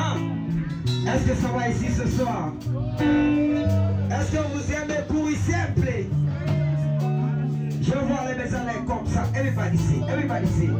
Hein? Est-ce que ça va ici ce soir? Est-ce que vous aimez pour simple? Je vois les maisons comme ça. Everybody see, everybody see.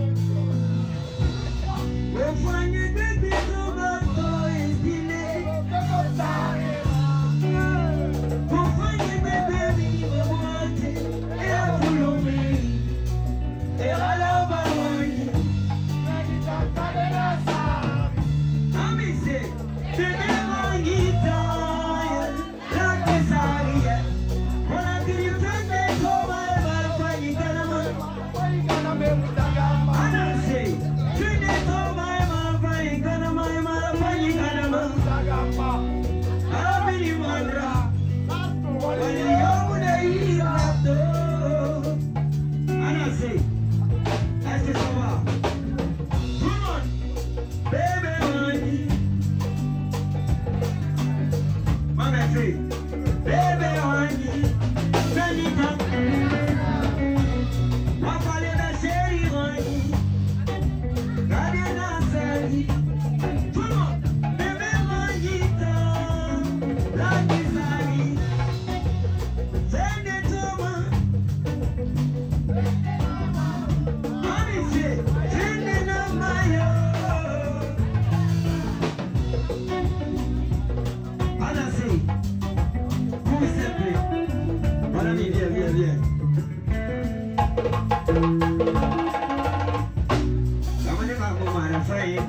Baby,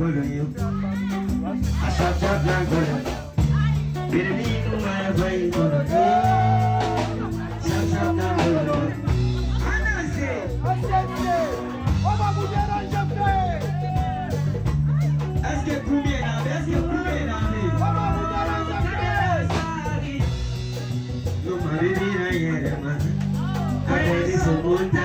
goyo Ashacha blan goyo Birbi kumaya goyo goyo Ashacha blan goyo Anase Osete Oba mujera njefte Eske kumye na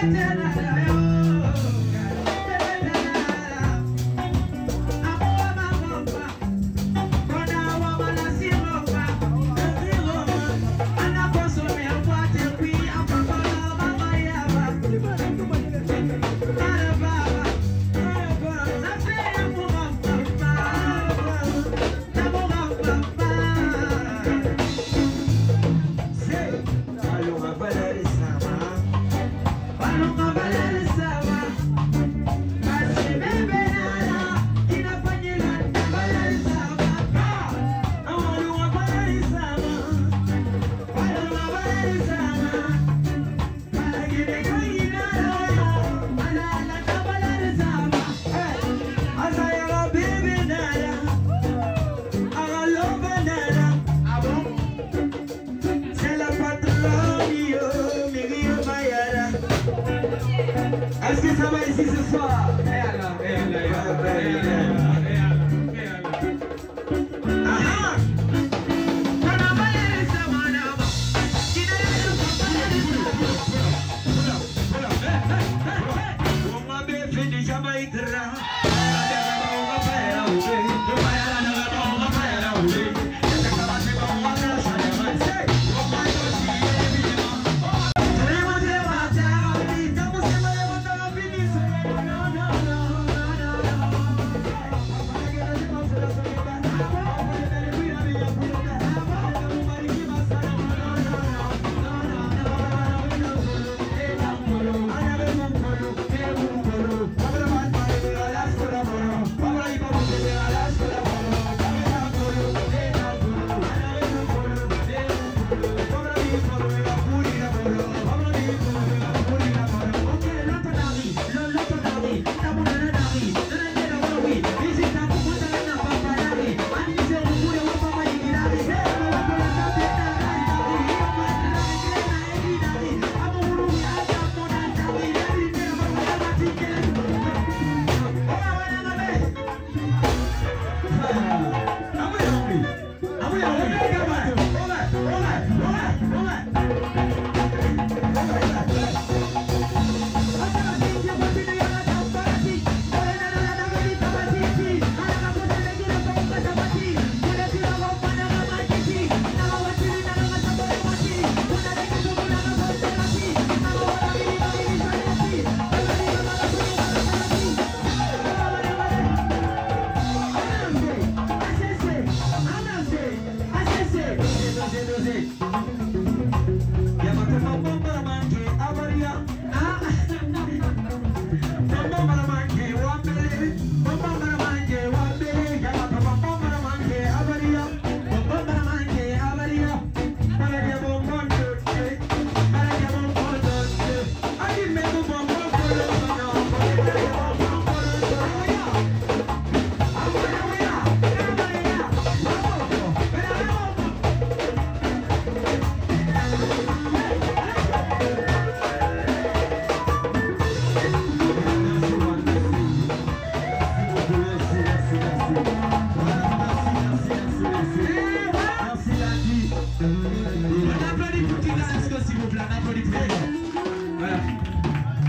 did I'd rather